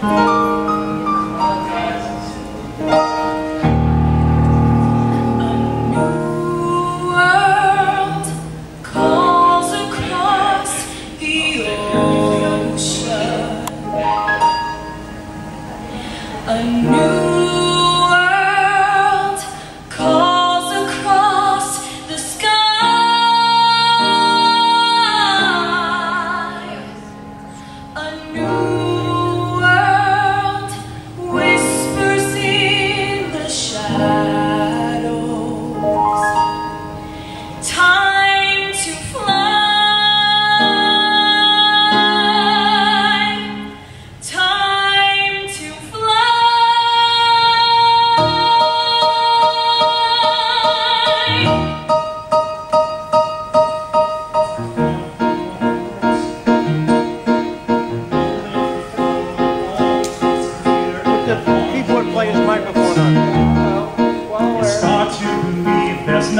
Bye.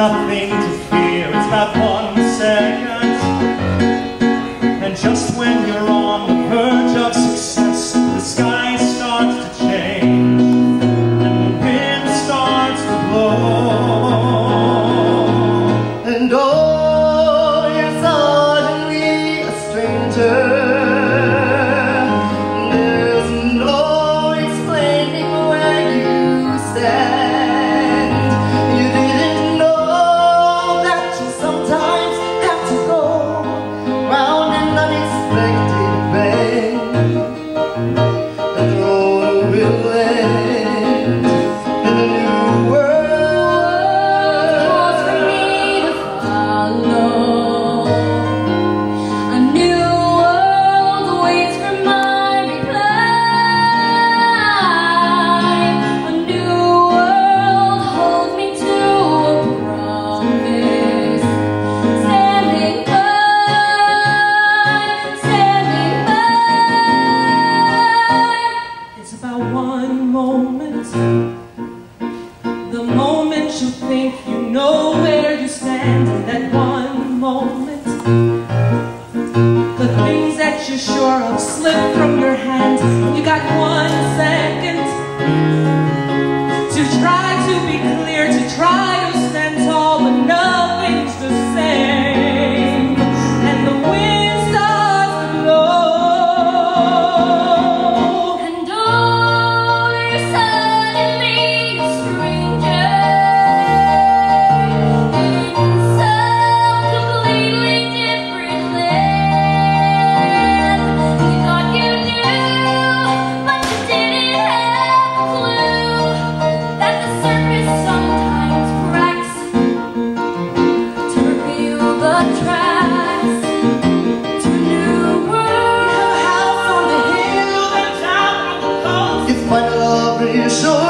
Nothing know where you stand in that one moment. The things that you're sure of slip from your hands. You got one second to try to become. be so